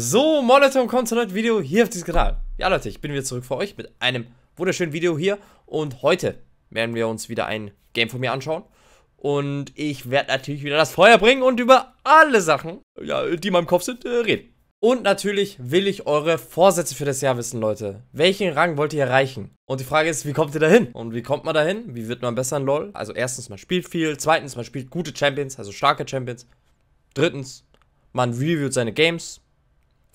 So, moin Leute und kommt zu einem Video hier auf diesem Kanal. Ja Leute, ich bin wieder zurück für euch mit einem wunderschönen Video hier und heute werden wir uns wieder ein Game von mir anschauen und ich werde natürlich wieder das Feuer bringen und über alle Sachen, ja, die in meinem Kopf sind, äh, reden. Und natürlich will ich eure Vorsätze für das Jahr wissen, Leute. Welchen Rang wollt ihr erreichen? Und die Frage ist, wie kommt ihr dahin? Und wie kommt man dahin? Wie wird man besser in LoL? Also erstens, man spielt viel. Zweitens, man spielt gute Champions, also starke Champions. Drittens, man reviewt seine Games.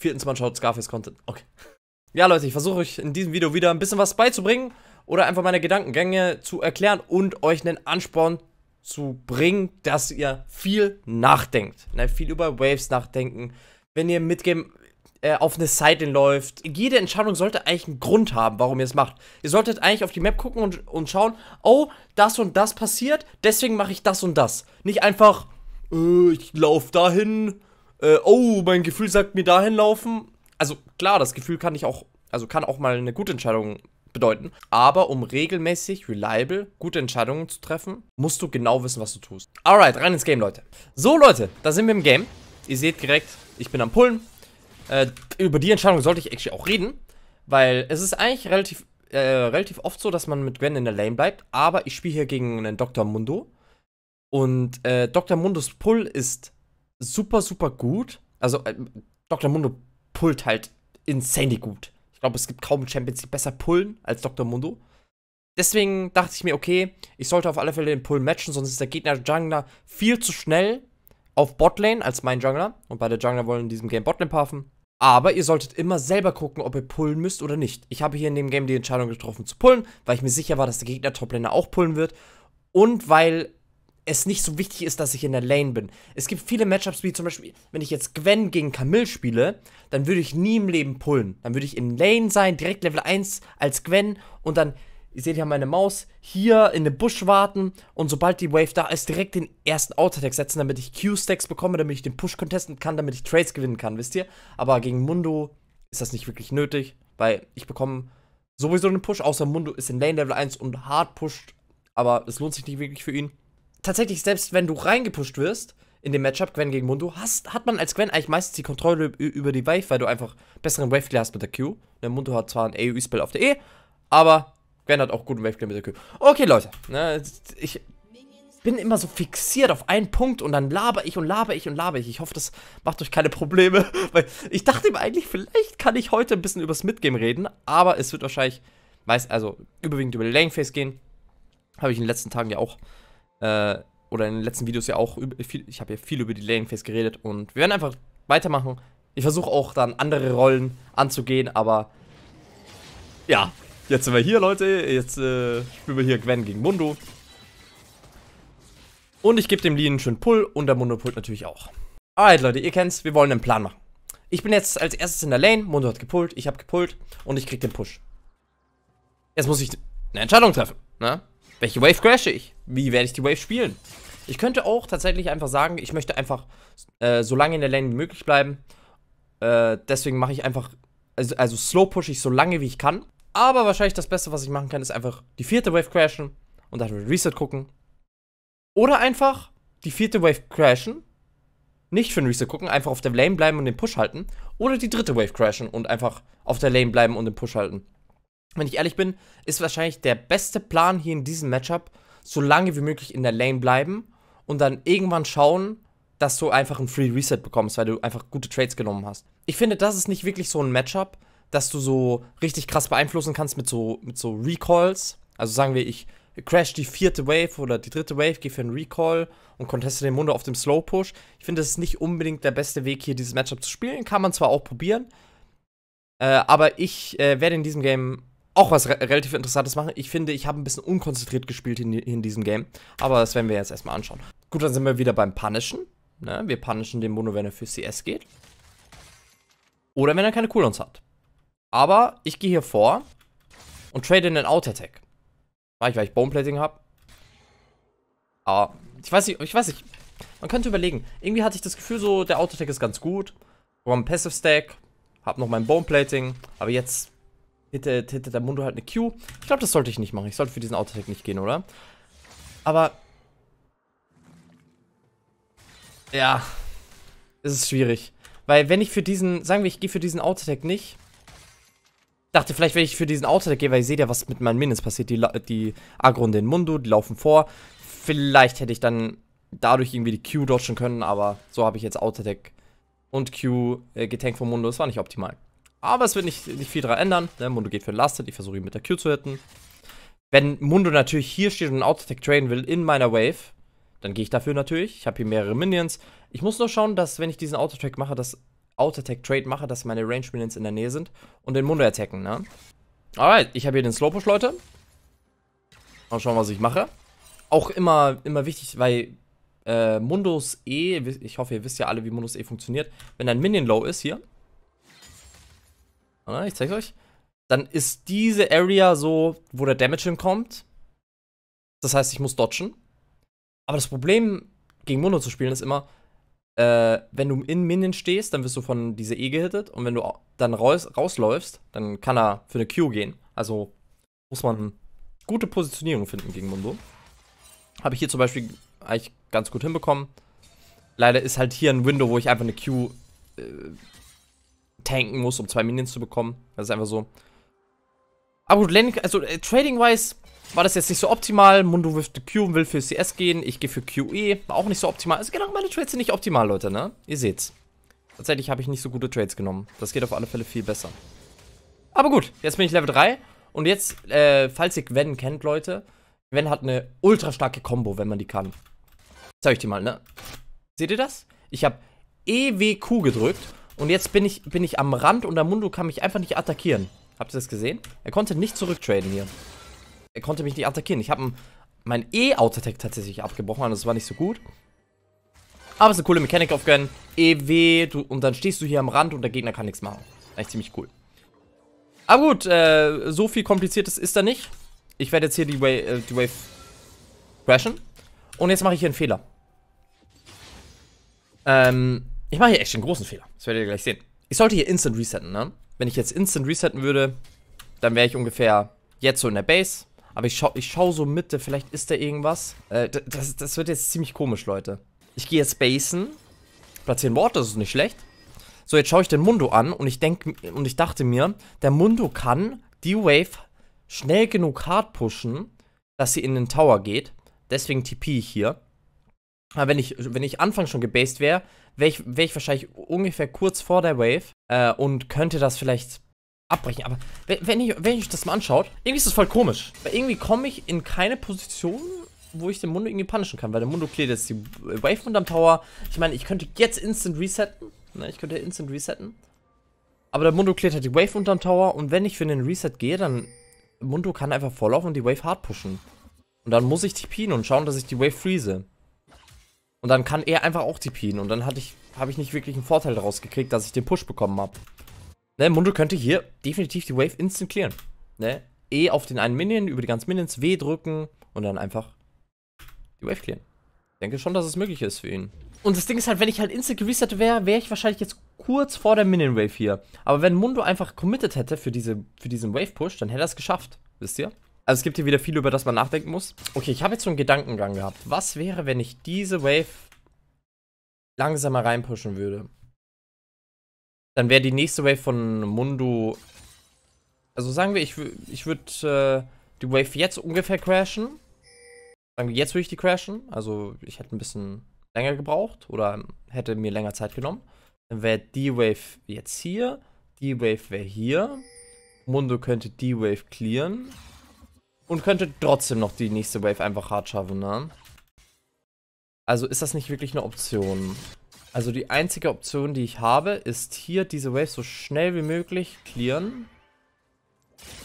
Viertens, man schaut Scarface Content. Okay. Ja, Leute, ich versuche euch in diesem Video wieder ein bisschen was beizubringen oder einfach meine Gedankengänge zu erklären und euch einen Ansporn zu bringen, dass ihr viel nachdenkt. Ne? Viel über Waves nachdenken. Wenn ihr mit äh, auf eine Seite läuft. Jede Entscheidung sollte eigentlich einen Grund haben, warum ihr es macht. Ihr solltet eigentlich auf die Map gucken und, und schauen, oh, das und das passiert, deswegen mache ich das und das. Nicht einfach, äh, ich laufe dahin, äh, oh, mein Gefühl sagt mir dahin laufen. Also klar, das Gefühl kann ich auch, also kann auch mal eine gute Entscheidung bedeuten. Aber um regelmäßig, reliable, gute Entscheidungen zu treffen, musst du genau wissen, was du tust. Alright, rein ins Game, Leute. So, Leute, da sind wir im Game. Ihr seht direkt, ich bin am Pullen. Äh, über die Entscheidung sollte ich actually auch reden, weil es ist eigentlich relativ, äh, relativ oft so, dass man mit Gwen in der Lane bleibt, aber ich spiele hier gegen einen Dr. Mundo. Und äh, Dr. Mundos Pull ist super, super gut. Also, äh, Dr. Mundo pullt halt insanely gut. Ich glaube, es gibt kaum Champions, die besser pullen als Dr. Mundo. Deswegen dachte ich mir, okay, ich sollte auf alle Fälle den Pull matchen, sonst ist der Gegner Jungler viel zu schnell auf Botlane als mein Jungler. Und beide Jungler wollen in diesem Game Botlane puffen. Aber ihr solltet immer selber gucken, ob ihr pullen müsst oder nicht. Ich habe hier in dem Game die Entscheidung getroffen zu pullen, weil ich mir sicher war, dass der Gegner Toplaner auch pullen wird. Und weil es nicht so wichtig ist, dass ich in der Lane bin. Es gibt viele Matchups, wie zum Beispiel, wenn ich jetzt Gwen gegen Camille spiele, dann würde ich nie im Leben pullen. Dann würde ich in Lane sein, direkt Level 1 als Gwen und dann, ihr seht ja meine Maus, hier in den Busch warten und sobald die Wave da ist, direkt den ersten Auto-Attack setzen, damit ich Q-Stacks bekomme, damit ich den Push contesten kann, damit ich Trades gewinnen kann, wisst ihr? Aber gegen Mundo ist das nicht wirklich nötig, weil ich bekomme sowieso einen Push, außer Mundo ist in Lane Level 1 und hard pusht, aber es lohnt sich nicht wirklich für ihn tatsächlich, selbst wenn du reingepusht wirst in dem Matchup, Gwen gegen Mundo, hast, hat man als Gwen eigentlich meistens die Kontrolle über die Wave, weil du einfach besseren Wave Clear hast mit der Q. Der Mundo hat zwar ein AoE-Spell auf der E, aber Gwen hat auch guten Wave Clear mit der Q. Okay, Leute, ne, ich bin immer so fixiert auf einen Punkt und dann laber ich und laber ich und laber ich. Ich hoffe, das macht euch keine Probleme, weil ich dachte mir eigentlich, vielleicht kann ich heute ein bisschen übers Midgame reden, aber es wird wahrscheinlich meist, also überwiegend über die Lane Phase gehen. Habe ich in den letzten Tagen ja auch äh, oder in den letzten Videos ja auch, viel, ich habe ja viel über die Laning Phase geredet und wir werden einfach weitermachen. Ich versuche auch dann andere Rollen anzugehen, aber ja, jetzt sind wir hier, Leute. Jetzt äh, spielen wir hier Gwen gegen Mundo. Und ich gebe dem Lee einen schönen Pull und der Mundo pullt natürlich auch. Alright, Leute, ihr kennt's, wir wollen einen Plan machen. Ich bin jetzt als erstes in der Lane, Mundo hat gepullt, ich habe gepullt und ich krieg den Push. Jetzt muss ich eine Entscheidung treffen, ne? Welche Wave crashe ich? Wie werde ich die Wave spielen? Ich könnte auch tatsächlich einfach sagen, ich möchte einfach äh, so lange in der Lane wie möglich bleiben. Äh, deswegen mache ich einfach, also, also slow push ich so lange wie ich kann. Aber wahrscheinlich das Beste, was ich machen kann, ist einfach die vierte Wave crashen und dann Reset gucken. Oder einfach die vierte Wave crashen, nicht für ein Reset gucken, einfach auf der Lane bleiben und den Push halten. Oder die dritte Wave crashen und einfach auf der Lane bleiben und den Push halten wenn ich ehrlich bin, ist wahrscheinlich der beste Plan hier in diesem Matchup, so lange wie möglich in der Lane bleiben und dann irgendwann schauen, dass du einfach ein Free Reset bekommst, weil du einfach gute Trades genommen hast. Ich finde, das ist nicht wirklich so ein Matchup, dass du so richtig krass beeinflussen kannst mit so, mit so Recalls. Also sagen wir, ich crash die vierte Wave oder die dritte Wave, gehe für einen Recall und conteste den Mundo auf dem Slow Push. Ich finde, das ist nicht unbedingt der beste Weg, hier dieses Matchup zu spielen. Kann man zwar auch probieren, äh, aber ich äh, werde in diesem Game auch was re relativ Interessantes machen. Ich finde, ich habe ein bisschen unkonzentriert gespielt in, in, diesem Game. Aber das werden wir jetzt erstmal anschauen. Gut, dann sind wir wieder beim Punishen. Ne? Wir punishen den Mono, wenn er für CS geht. Oder wenn er keine Cooldowns hat. Aber ich gehe hier vor und trade in den Out-Attack. Weil ich, weil ich Boneplating habe. Aber ich weiß nicht, ich weiß nicht. Man könnte überlegen. Irgendwie hatte ich das Gefühl so, der Out-Attack ist ganz gut. Warum Passive Stack. Hab noch mein Boneplating. Aber jetzt hätte, hätte der Mundo halt eine Q. Ich glaube, das sollte ich nicht machen. Ich sollte für diesen Autotech nicht gehen, oder? Aber... Ja. Es ist schwierig. Weil wenn ich für diesen, sagen wir, ich gehe für diesen Autotech nicht. Dachte vielleicht, wenn ich für diesen Autotech gehe, weil ihr seht ja, was mit meinen Minions passiert. Die, die Agro und den Mundo, die laufen vor. Vielleicht hätte ich dann dadurch irgendwie die Q dodgen können, aber so habe ich jetzt Autotech und Q äh, getankt vom Mundo. Das war nicht optimal. Aber es wird nicht, nicht viel daran ändern. Der ne? Mundo geht für den Last Ich versuche ihn mit der Q zu hitten. Wenn Mundo natürlich hier steht und einen Autotech traden will in meiner Wave, dann gehe ich dafür natürlich. Ich habe hier mehrere Minions. Ich muss nur schauen, dass, wenn ich diesen Autotrack mache, das Autotech-Trade mache, dass meine Range-Minions in der Nähe sind und den Mundo attacken, ne? Alright, ich habe hier den Slowpush, Leute. Mal schauen, was ich mache. Auch immer, immer wichtig, weil äh, Mundus E, ich hoffe, ihr wisst ja alle, wie Mundus E funktioniert. Wenn ein Minion low ist, hier. Ich zeig's euch. Dann ist diese Area so, wo der Damage hinkommt. Das heißt, ich muss dodgen. Aber das Problem, gegen Mundo zu spielen, ist immer, äh, wenn du in Minion stehst, dann wirst du von dieser E gehittet. Und wenn du dann raus, rausläufst, dann kann er für eine Q gehen. Also muss man gute Positionierung finden gegen Mundo. Habe ich hier zum Beispiel eigentlich ganz gut hinbekommen. Leider ist halt hier ein Window, wo ich einfach eine Q äh, tanken muss, um zwei Minions zu bekommen. Das ist einfach so. Aber gut, Landing, also äh, Trading-wise war das jetzt nicht so optimal. Mundo wirft Q und will für CS gehen. Ich gehe für QE. War auch nicht so optimal. Also genau, meine Trades sind nicht optimal, Leute, ne? Ihr seht's. Tatsächlich habe ich nicht so gute Trades genommen. Das geht auf alle Fälle viel besser. Aber gut, jetzt bin ich Level 3. Und jetzt, äh, falls ihr Gwen kennt, Leute, Gwen hat eine ultra starke Combo, wenn man die kann. Zeig ich dir mal, ne? Seht ihr das? Ich habe EWQ gedrückt und jetzt bin ich, bin ich am Rand und der Mundo kann mich einfach nicht attackieren. Habt ihr das gesehen? Er konnte nicht zurücktraden hier. Er konnte mich nicht attackieren. Ich habe mein E-Auto-Attack tatsächlich abgebrochen, also das war nicht so gut. Aber es ist eine coole Mechanik auf Gun. EW, du, und dann stehst du hier am Rand und der Gegner kann nichts machen. Eigentlich ziemlich cool. Aber gut, äh, so viel kompliziertes ist da nicht. Ich werde jetzt hier die, Wave, äh, die Wave crashen. Und jetzt mache ich hier einen Fehler. Ähm, ich mache hier echt einen großen Fehler. Das werdet ihr gleich sehen. Ich sollte hier instant resetten, ne? Wenn ich jetzt instant resetten würde, dann wäre ich ungefähr jetzt so in der Base. Aber ich schaue ich schau so Mitte, vielleicht ist da irgendwas. Äh, das, das wird jetzt ziemlich komisch, Leute. Ich gehe jetzt basen, platzieren Wort, das ist nicht schlecht. So, jetzt schaue ich den Mundo an und ich denke und ich dachte mir, der Mundo kann die Wave schnell genug hard pushen, dass sie in den Tower geht. Deswegen TP ich hier. Aber wenn ich, wenn ich Anfang schon gebased wäre, wäre ich, wär ich wahrscheinlich ungefähr kurz vor der Wave äh, und könnte das vielleicht abbrechen. Aber wenn ich, wenn ich das mal anschaut, irgendwie ist das voll komisch. Weil irgendwie komme ich in keine Position, wo ich den Mundo irgendwie punishen kann. Weil der Mundo klärt jetzt die Wave unterm Tower. Ich meine, ich könnte jetzt instant resetten. Ne, ich könnte instant resetten. Aber der Mundo klärt halt die Wave unterm Tower. Und wenn ich für den Reset gehe, dann Mundo kann einfach volllaufen und die Wave hard pushen. Und dann muss ich TPen und schauen, dass ich die Wave freeze. Und dann kann er einfach auch TPen. Und dann ich, habe ich nicht wirklich einen Vorteil daraus gekriegt, dass ich den Push bekommen habe. Ne, Mundo könnte hier definitiv die Wave instant clearen. Ne? E auf den einen Minion, über die ganzen Minions, W drücken und dann einfach die Wave clearen. Ich denke schon, dass es möglich ist für ihn. Und das Ding ist halt, wenn ich halt instant gereset wäre, wäre ich wahrscheinlich jetzt kurz vor der Minion Wave hier. Aber wenn Mundo einfach committed hätte für, diese, für diesen Wave Push, dann hätte er es geschafft. Wisst ihr? Also es gibt hier wieder viel, über das man nachdenken muss. Okay, ich habe jetzt so einen Gedankengang gehabt. Was wäre, wenn ich diese Wave langsamer reinpushen würde? Dann wäre die nächste Wave von Mundo... Also sagen wir, ich, ich würde äh, die Wave jetzt ungefähr crashen. Sagen wir, jetzt würde ich die crashen. Also ich hätte ein bisschen länger gebraucht oder hätte mir länger Zeit genommen. Dann wäre die Wave jetzt hier. Die Wave wäre hier. Mundo könnte die Wave clearen. Und könnte trotzdem noch die nächste Wave einfach hart schaffen, ne? Also ist das nicht wirklich eine Option. Also die einzige Option, die ich habe, ist hier diese Wave so schnell wie möglich clearen.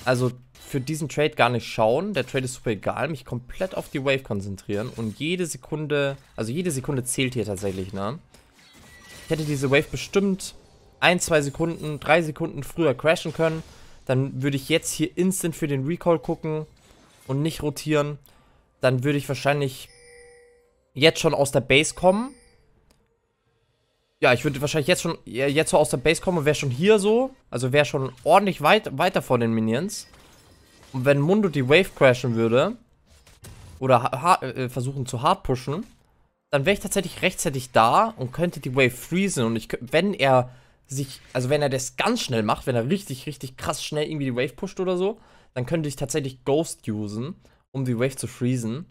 Also für diesen Trade gar nicht schauen. Der Trade ist super egal. Mich komplett auf die Wave konzentrieren. Und jede Sekunde, also jede Sekunde zählt hier tatsächlich, ne? Ich hätte diese Wave bestimmt ein, zwei Sekunden, drei Sekunden früher crashen können. Dann würde ich jetzt hier instant für den Recall gucken und nicht rotieren. Dann würde ich wahrscheinlich jetzt schon aus der Base kommen. Ja, ich würde wahrscheinlich jetzt schon jetzt so aus der Base kommen und wäre schon hier so. Also wäre schon ordentlich weit, weiter vor den Minions. Und wenn Mundo die Wave crashen würde, oder äh, versuchen zu hard pushen, dann wäre ich tatsächlich rechtzeitig da und könnte die Wave freezen. Und ich, wenn er sich, also wenn er das ganz schnell macht, wenn er richtig, richtig krass schnell irgendwie die Wave pusht oder so, dann könnte ich tatsächlich Ghost usen, um die Wave zu freezen.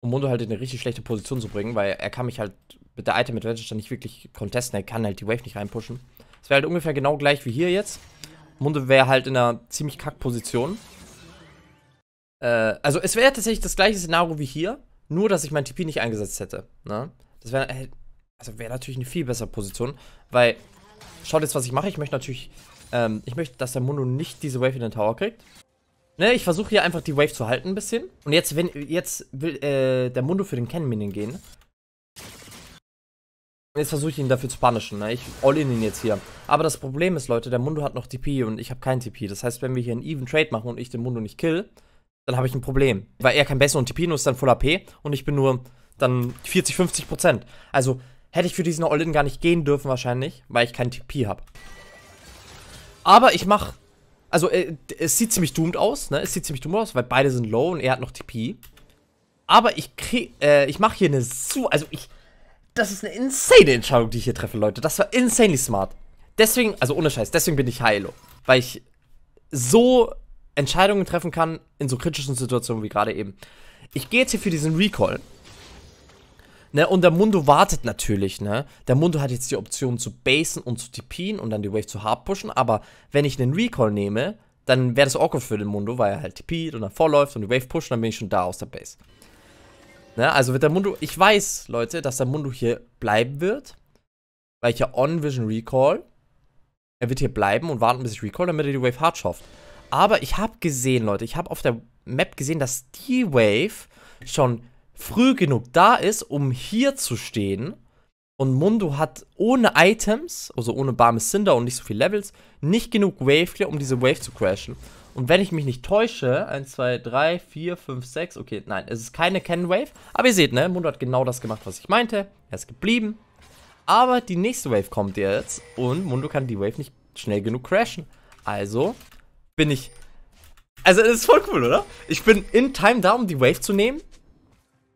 Um Mundo halt in eine richtig schlechte Position zu bringen, weil er kann mich halt mit der Item Advantage dann nicht wirklich contesten. Er kann halt die Wave nicht reinpushen. Es wäre halt ungefähr genau gleich wie hier jetzt. Mundo wäre halt in einer ziemlich kack Position. Äh, also es wäre tatsächlich das gleiche Szenario wie hier, nur dass ich mein TP nicht eingesetzt hätte. Ne? Das wäre äh, also wäre natürlich eine viel bessere Position, weil schaut jetzt, was ich mache. Ich möchte natürlich, ähm, ich möchte, dass der Mundo nicht diese Wave in den Tower kriegt. Ne, ich versuche hier einfach die Wave zu halten ein bisschen. Und jetzt, wenn, jetzt will äh, der Mundo für den Ken Minion gehen. Jetzt versuche ich ihn dafür zu punishen, ne? Ich all in ihn jetzt hier. Aber das Problem ist, Leute, der Mundo hat noch TP und ich habe keinen TP. Das heißt, wenn wir hier einen Even Trade machen und ich den Mundo nicht kill, dann habe ich ein Problem. Weil er kein besser und TP nur ist dann Full AP und ich bin nur dann 40, 50 Prozent. Also hätte ich für diesen All-In gar nicht gehen dürfen wahrscheinlich, weil ich keinen TP habe. Aber ich mache, also äh, es sieht ziemlich doomed aus, ne? Es sieht ziemlich doomed aus, weil beide sind low und er hat noch TP. Aber ich krieg, äh, ich mache hier eine so, also ich, das ist eine insane Entscheidung, die ich hier treffe, Leute. Das war insanely smart. Deswegen, also ohne Scheiß, deswegen bin ich Hilo. Weil ich so Entscheidungen treffen kann in so kritischen Situationen wie gerade eben. Ich gehe jetzt hier für diesen Recall. Ne, und der Mundo wartet natürlich, ne? Der Mundo hat jetzt die Option zu basen und zu TPen und dann die Wave zu hard pushen, aber wenn ich einen Recall nehme, dann wäre das awkward für den Mundo, weil er halt TPt und dann vorläuft und die Wave pusht, dann bin ich schon da aus der Base. Ne, also wird der Mundo, ich weiß, Leute, dass der Mundo hier bleiben wird, weil ich ja On-Vision Recall. Er wird hier bleiben und warten, bis ich Recall, damit er die Wave hard schafft. Aber ich habe gesehen, Leute, ich habe auf der Map gesehen, dass die Wave schon früh genug da ist, um hier zu stehen. Und Mundo hat ohne Items, also ohne Barmes Cinder und nicht so viel Levels, nicht genug Wave Clear, um diese Wave zu crashen. Und wenn ich mich nicht täusche, 1, 2, 3, 4, 5, 6, okay, nein, es ist keine Cannon Wave. Aber ihr seht, ne, Mundo hat genau das gemacht, was ich meinte. Er ist geblieben. Aber die nächste Wave kommt jetzt und Mundo kann die Wave nicht schnell genug crashen. Also bin ich. Also, das ist voll cool, oder? Ich bin in Time da, um die Wave zu nehmen.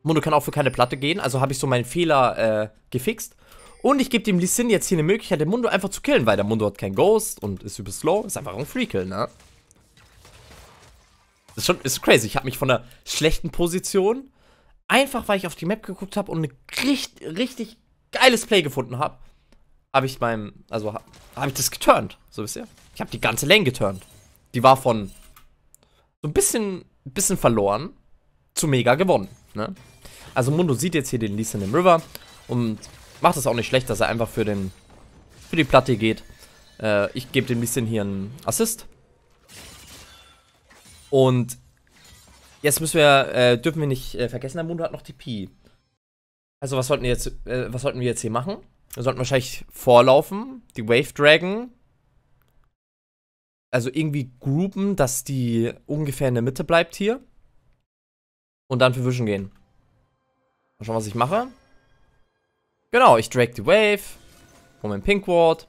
Mundo kann auch für keine Platte gehen, also habe ich so meinen Fehler äh, gefixt. Und ich gebe dem Lee Sin jetzt hier eine Möglichkeit, den Mundo einfach zu killen, weil der Mundo hat kein Ghost und ist übel slow. Ist einfach ein Free-Kill, ne? Das ist schon ist crazy. Ich habe mich von einer schlechten Position, einfach weil ich auf die Map geguckt habe und ein richtig, richtig geiles Play gefunden habe, habe ich beim, also habe ich das geturnt, so wisst ihr? Ich habe die ganze Lane geturnt. Die war von so ein bisschen, bisschen verloren zu mega gewonnen. Ne? Also Mundo sieht jetzt hier den Lee Sin im River und macht es auch nicht schlecht, dass er einfach für, den, für die Platte geht. Äh, ich gebe dem Lee hier einen Assist. Und jetzt müssen wir, äh, dürfen wir nicht äh, vergessen, der Mundo hat noch TP. Also was sollten wir jetzt, äh, was sollten wir jetzt hier machen? Wir sollten wahrscheinlich vorlaufen, die Wave Dragon also irgendwie groupen, dass die ungefähr in der Mitte bleibt hier. Und dann für Vision gehen. Mal schauen, was ich mache. Genau, ich drag die Wave. Hol mein Pink Ward.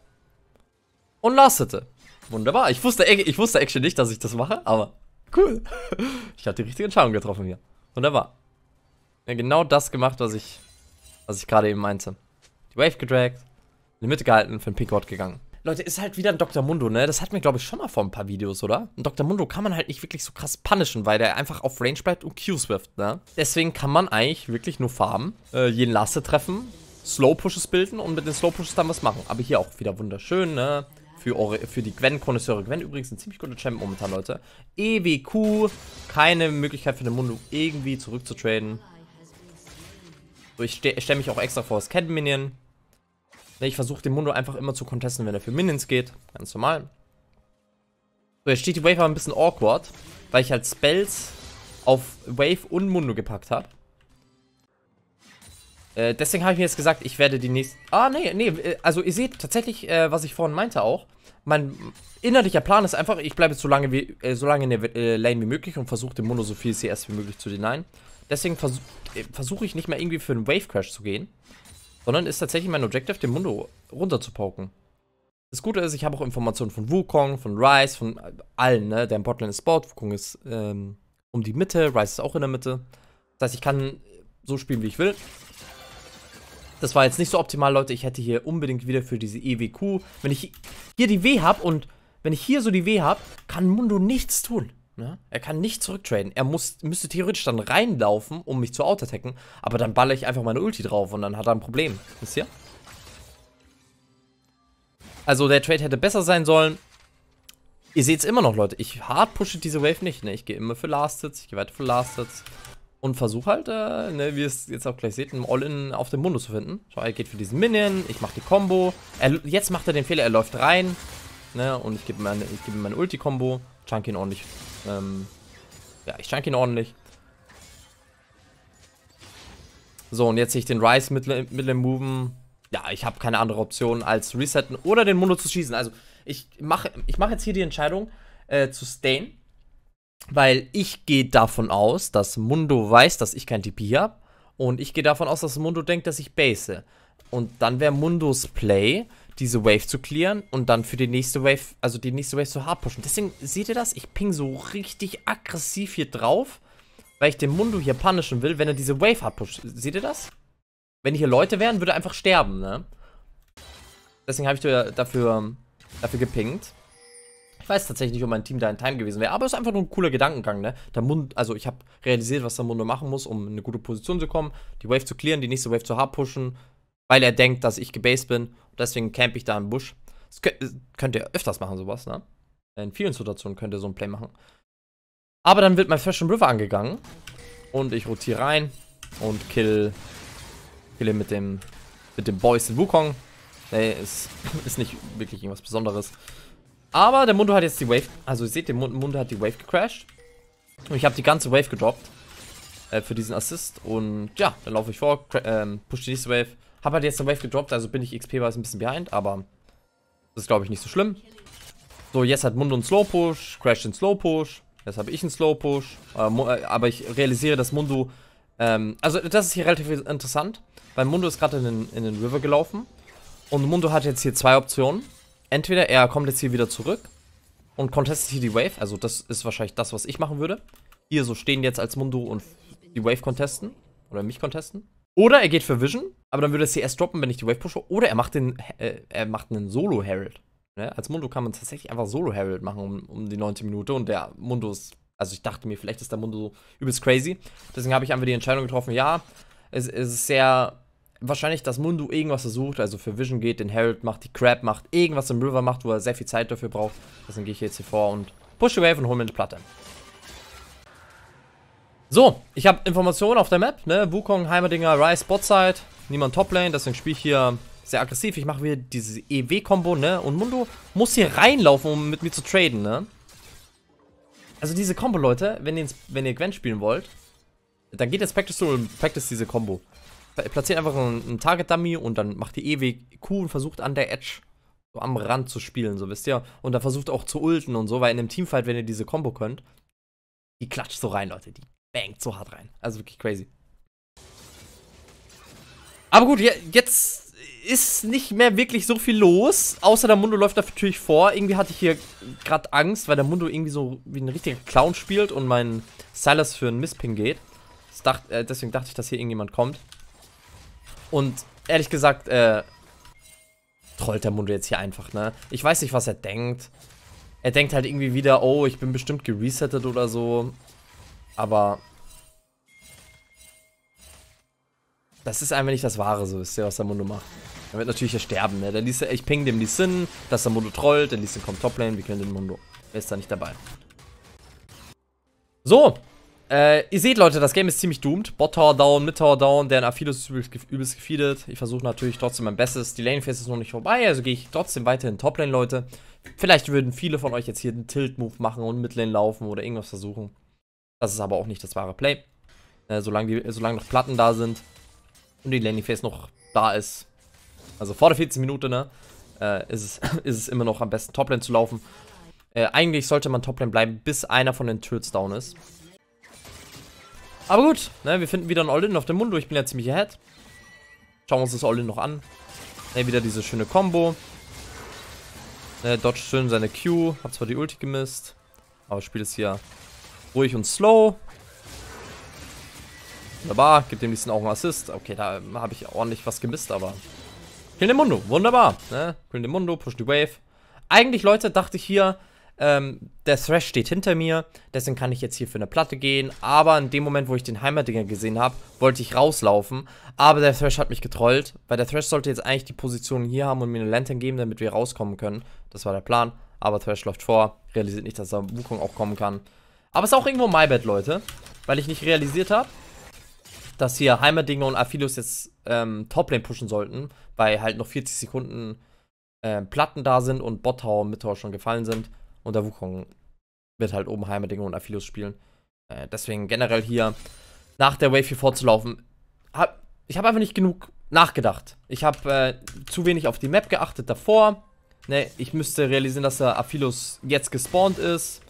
Und lastete. Wunderbar. Ich wusste, ich wusste actually nicht, dass ich das mache, aber cool. Ich habe die richtige Entscheidung getroffen hier. Wunderbar. Ja, genau das gemacht, was ich, was ich gerade eben meinte. Die Wave gedragt, in die Mitte gehalten, für den Pink Ward gegangen. Leute, ist halt wieder ein Dr. Mundo, ne? Das hatten wir, glaube ich, schon mal vor ein paar Videos, oder? Ein Dr. Mundo kann man halt nicht wirklich so krass punishen, weil der einfach auf Range bleibt und Qs wirft, ne? Deswegen kann man eigentlich wirklich nur farmen, äh, jeden Laste treffen, Slow-Pushes bilden und mit den Slow-Pushes dann was machen. Aber hier auch wieder wunderschön, ne? Für, eure, für die Gwen-Konnoisseure. Gwen übrigens ein ziemlich guter Champ momentan, Leute. EWQ, keine Möglichkeit für den Mundo irgendwie zurückzutraden. So, ich stelle mich auch extra vor das Cat Minion. Ich versuche den Mundo einfach immer zu contesten, wenn er für Minions geht. Ganz normal. So, jetzt steht die Wave aber ein bisschen awkward, weil ich halt Spells auf Wave und Mundo gepackt habe. Äh, deswegen habe ich mir jetzt gesagt, ich werde die nächsten... Ah, nee, nee, äh, also ihr seht tatsächlich, äh, was ich vorhin meinte auch. Mein innerlicher Plan ist einfach, ich bleibe so lange, wie, äh, so lange in der äh, Lane wie möglich und versuche dem Mundo so viel CS wie möglich zu denyen. Deswegen vers äh, versuche ich nicht mehr irgendwie für einen Wave Crash zu gehen, sondern ist tatsächlich mein Objective, den Mundo runterzupoken. Das Gute ist, ich habe auch Informationen von Wukong, von Rice, von allen, ne? Der im Botlane ist Sport, Wukong ist ähm, um die Mitte, Rice ist auch in der Mitte. Das heißt, ich kann so spielen, wie ich will. Das war jetzt nicht so optimal, Leute. Ich hätte hier unbedingt wieder für diese EWQ. Wenn ich hier die W habe und wenn ich hier so die W habe, kann Mundo nichts tun. Ne? Er kann nicht zurücktraden. Er muss, müsste theoretisch dann reinlaufen, um mich zu auto-attacken. Aber dann balle ich einfach meine Ulti drauf und dann hat er ein Problem. Wisst ihr? Also der Trade hätte besser sein sollen. Ihr seht es immer noch, Leute. Ich hard pushe diese Wave nicht. Ne? Ich gehe immer für Last Hits. Ich gehe weiter für Last Hits. Und versuche halt, äh, ne, wie ihr es jetzt auch gleich seht, ein All-In auf dem Mundo zu finden. Schau, er geht für diesen Minion. Ich mache die Combo. Er, jetzt macht er den Fehler. Er läuft rein. Ne? Und ich gebe meine, geb ihm meine Ulti-Combo. Chunk ihn ordentlich. Ähm, ja, ich chunk ihn ordentlich. So, und jetzt sehe ich den Rice mit, mit dem Moven. Ja, ich habe keine andere Option als resetten oder den Mundo zu schießen. Also, ich mache ich mach jetzt hier die Entscheidung äh, zu stayen. Weil ich gehe davon aus, dass Mundo weiß, dass ich kein TP habe. Und ich gehe davon aus, dass Mundo denkt, dass ich base. Und dann wäre Mundos Play, diese Wave zu clearen und dann für die nächste Wave, also die nächste Wave zu hard pushen. Deswegen, seht ihr das? Ich ping so richtig aggressiv hier drauf, weil ich den Mundo hier punishen will, wenn er diese Wave hard pusht. Seht ihr das? Wenn hier Leute wären, würde er einfach sterben, ne? Deswegen habe ich dafür, dafür gepinkt. Ich weiß tatsächlich nicht, ob mein Team da in Time gewesen wäre, aber es ist einfach nur ein cooler Gedankengang, ne? Der Mund, also ich habe realisiert, was der Mundo machen muss, um in eine gute Position zu kommen, die Wave zu clearen, die nächste Wave zu hard pushen, weil er denkt, dass ich gebased bin. Und deswegen camp ich da im Busch. Das könnt, könnt ihr öfters machen, sowas, ne? In vielen Situationen könnt ihr so ein Play machen. Aber dann wird mein Fashion River angegangen. Und ich rotiere rein und kill, kill ihn mit dem, mit dem Boys in Wukong. Nee, ist, ist nicht wirklich irgendwas Besonderes. Aber der Mundo hat jetzt die Wave, also ihr seht, der Mundo hat die Wave gecrashed. Und ich habe die ganze Wave gedroppt. Äh, für diesen Assist. Und ja, dann laufe ich vor, ähm, push die nächste Wave. Habe halt jetzt eine Wave gedroppt, also bin ich XP-weise ein bisschen behind, aber das ist, glaube ich, nicht so schlimm. So, jetzt hat Mundo einen Slow Push, crasht den Slow Push. Jetzt habe ich einen Slow Push. Äh, äh, aber ich realisiere, dass Mundo. Ähm, also, das ist hier relativ interessant, weil Mundo ist gerade in, in den River gelaufen. Und Mundo hat jetzt hier zwei Optionen entweder er kommt jetzt hier wieder zurück und contestet hier die Wave. Also das ist wahrscheinlich das, was ich machen würde. Hier so stehen jetzt als Mundo und die Wave contesten. Oder mich contesten. Oder er geht für Vision, aber dann würde er CS droppen, wenn ich die Wave pushe. Oder er macht den, äh, er macht einen Solo-Herald. Ne? Als Mundo kann man tatsächlich einfach Solo-Herald machen um, um die 90 Minute. Und der Mundo ist, also ich dachte mir, vielleicht ist der Mundo übelst crazy. Deswegen habe ich einfach die Entscheidung getroffen, ja, es, es ist sehr wahrscheinlich, dass Mundo irgendwas versucht, also für Vision geht, den Herald macht, die Crab macht, irgendwas im River macht, wo er sehr viel Zeit dafür braucht. Deswegen gehe ich jetzt hier vor und push die Wave und hole mir eine Platte. So, ich habe Informationen auf der Map, ne? Wukong, Heimerdinger, Rise, Botside, niemand Toplane, deswegen spiele ich hier sehr aggressiv. Ich mache wieder diese EW-Kombo, ne? Und Mundo muss hier reinlaufen, um mit mir zu traden, ne? Also diese Kombo, Leute, wenn ihr, wenn ihr Gwen spielen wollt, dann geht jetzt Practice und Practice diese Kombo platziert einfach einen, einen Target-Dummy und dann macht die ewig Q und versucht an der Edge so am Rand zu spielen, so wisst ihr. Und dann versucht auch zu ulten und so, weil in einem Teamfight, wenn ihr diese Combo könnt, die klatscht so rein, Leute. Die bangt so hart rein. Also wirklich crazy. Aber gut, jetzt ist nicht mehr wirklich so viel los. Außer der Mundo läuft natürlich vor. Irgendwie hatte ich hier gerade Angst, weil der Mundo irgendwie so wie ein richtiger Clown spielt und mein Silas für einen Missping geht. Dacht, äh, deswegen dachte ich, dass hier irgendjemand kommt. Und ehrlich gesagt, äh, trollt der Mundo jetzt hier einfach, ne? Ich weiß nicht, was er denkt. Er denkt halt irgendwie wieder, oh, ich bin bestimmt geresettet oder so. Aber das ist einfach nicht das Wahre, so ist ja, was der Mundo macht. Er wird natürlich ja sterben, ne? Der liest, ich ping dem die Sinn, dass der Mundo trollt, der Lee kommt Toplane, wir können den Mundo. Er ist da nicht dabei. So, äh, ihr seht, Leute, das Game ist ziemlich doomed. Bot Tower down, Mid Tower down, deren Aphidus ist übelst, übelst gefeedet. Ich versuche natürlich trotzdem mein Bestes. Die Lane Phase ist noch nicht vorbei, also gehe ich trotzdem weiterhin Toplane, Leute. Vielleicht würden viele von euch jetzt hier einen Tilt-Move machen und Midlane laufen oder irgendwas versuchen. Das ist aber auch nicht das wahre Play. Äh, solange, die, solange noch Platten da sind und die Lane Phase noch da ist. Also vor der 14 Minute, ne? Äh, ist, es, ist es immer noch am besten Toplane zu laufen. Äh, eigentlich sollte man Toplane bleiben, bis einer von den Turrets down ist. Aber gut, ne, wir finden wieder ein All-In auf dem Mundo. Ich bin ja ziemlich ahead. Schauen wir uns das All-In noch an. Ne, wieder diese schöne Combo. Ne, dodge schön seine Q. Hab zwar die Ulti gemisst. Aber spielt es hier ruhig und slow. Wunderbar, gibt dem nächsten auch einen Assist. Okay, da habe ich ordentlich was gemisst, aber... Kill den Mundo, wunderbar. Ne? Kill den Mundo, push die Wave. Eigentlich, Leute, dachte ich hier, ähm, der Thrash steht hinter mir, deswegen kann ich jetzt hier für eine Platte gehen. Aber in dem Moment, wo ich den Heimerdinger gesehen habe, wollte ich rauslaufen. Aber der Thrash hat mich getrollt, weil der Thrash sollte jetzt eigentlich die Position hier haben und mir eine Lantern geben, damit wir rauskommen können. Das war der Plan. Aber Thrash läuft vor, realisiert nicht, dass da Wukong auch kommen kann. Aber es ist auch irgendwo my bad, Leute. Weil ich nicht realisiert habe, dass hier Heimerdinger und Aphilios jetzt ähm, Toplane pushen sollten, weil halt noch 40 Sekunden äh, Platten da sind und Bot Tower und Mid Tower schon gefallen sind. Und der Wukong wird halt oben Heimerdinger und Aphilios spielen. Äh, deswegen generell hier nach der Wave hier vorzulaufen. Hab, ich habe einfach nicht genug nachgedacht. Ich habe äh, zu wenig auf die Map geachtet davor. Ne, ich müsste realisieren, dass der Aphilios jetzt gespawnt ist.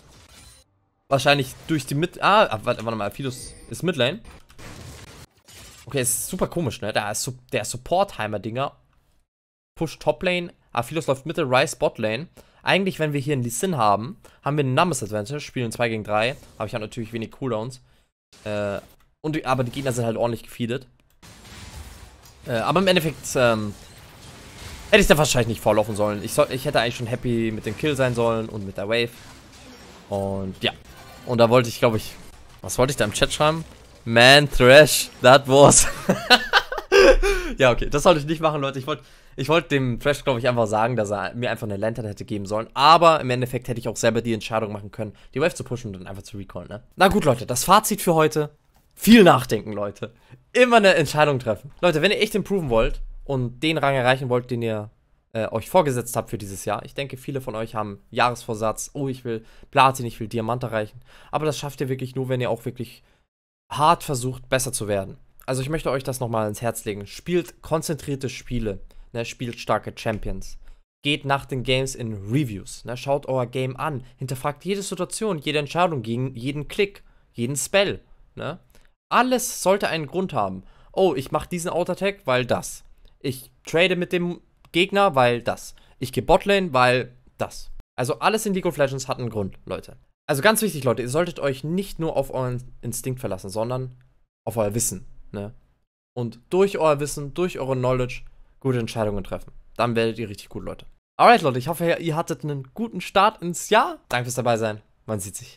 Wahrscheinlich durch die Mid... Ah, warte, warte mal, Aphilios ist Midlane. Okay, ist super komisch, ne? Da der Support-Heimer-Dinger. Push Top-Lane. Aphilios läuft Mitte, Rise Bot-Lane. Eigentlich, wenn wir hier einen Lee Sin haben, haben wir einen Numbers Advantage, spielen 2 gegen 3. Aber ich habe natürlich wenig Cooldowns. Äh, und, aber die Gegner sind halt ordentlich gefeedet. Äh, aber im Endeffekt, ähm, hätte ich da wahrscheinlich nicht vorlaufen sollen. Ich, soll, ich hätte eigentlich schon happy mit dem Kill sein sollen und mit der Wave. Und ja. Und da wollte ich, glaube ich, was wollte ich da im Chat schreiben? Man, Trash, that was. ja, okay, das sollte ich nicht machen, Leute. Ich wollte ich wollt dem Trash, glaube ich, einfach sagen, dass er mir einfach eine Lantern hätte geben sollen. Aber im Endeffekt hätte ich auch selber die Entscheidung machen können, die Wave zu pushen und dann einfach zu recallen, ne? Na gut, Leute, das Fazit für heute. Viel nachdenken, Leute. Immer eine Entscheidung treffen. Leute, wenn ihr echt improven wollt und den Rang erreichen wollt, den ihr äh, euch vorgesetzt habt für dieses Jahr. Ich denke, viele von euch haben Jahresvorsatz, oh, ich will Platin, ich will Diamant erreichen. Aber das schafft ihr wirklich nur, wenn ihr auch wirklich hart versucht, besser zu werden. Also ich möchte euch das nochmal ins Herz legen. Spielt konzentrierte Spiele, ne? spielt starke Champions. Geht nach den Games in Reviews, ne? schaut euer Game an, hinterfragt jede Situation, jede Entscheidung, jeden Klick, jeden Spell. Ne? Alles sollte einen Grund haben. Oh, ich mache diesen Auto-Attack, weil das. Ich trade mit dem Gegner, weil das. Ich gehe Botlane, weil das. Also alles in League of Legends hat einen Grund, Leute. Also ganz wichtig, Leute, ihr solltet euch nicht nur auf euren Instinkt verlassen, sondern auf euer Wissen. Ne? Und durch euer Wissen, durch eure Knowledge gute Entscheidungen treffen. Dann werdet ihr richtig gut, Leute. Alright, Leute, ich hoffe, ihr hattet einen guten Start ins Jahr. Danke fürs dabei sein. Man sieht sich.